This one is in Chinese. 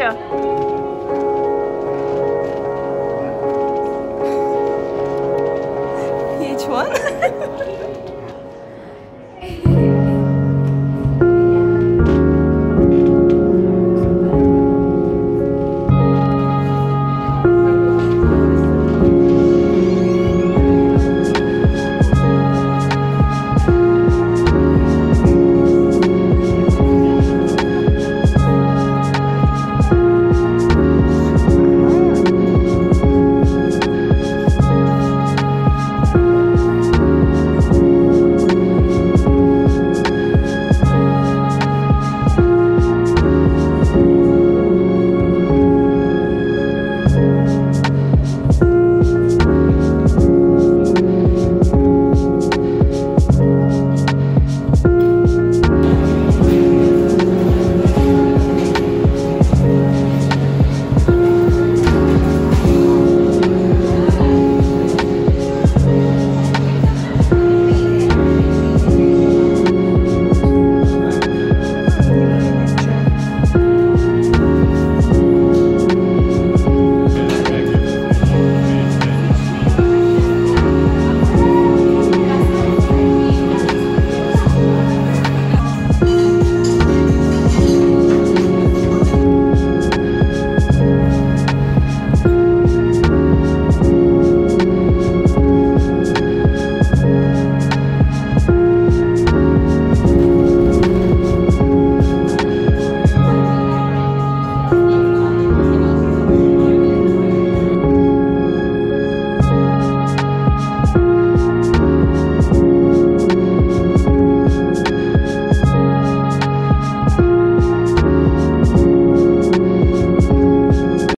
谢谢。